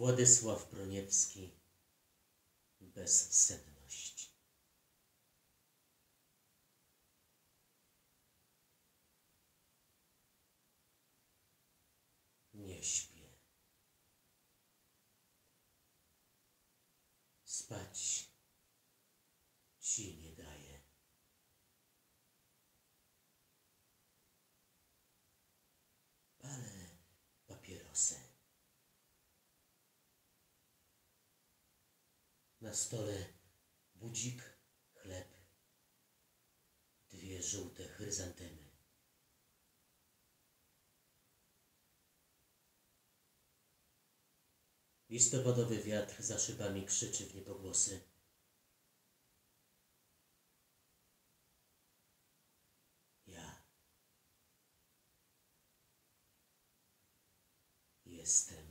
Władysław Broniewski Bezsenność Nie śpię. Spać ci nie daje. Palę papierosy. Na stole budzik, chleb, dwie żółte chryzantemy. Listopadowy wiatr za szybami krzyczy w niepogłosy. Ja jestem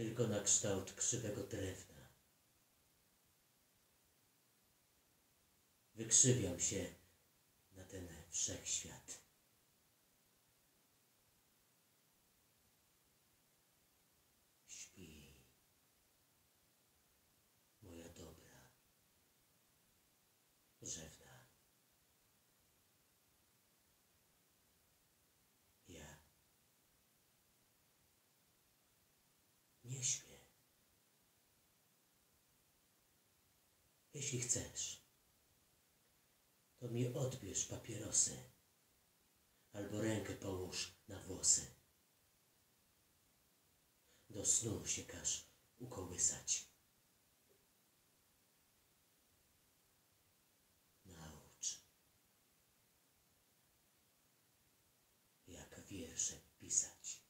Tylko na kształt krzywego drewna. Wykrzywiam się na ten wszechświat. Nie śpię. Jeśli chcesz, to mi odbierz papierosy albo rękę połóż na włosy. Do snu się każ ukołysać. Naucz, jak wiersze pisać.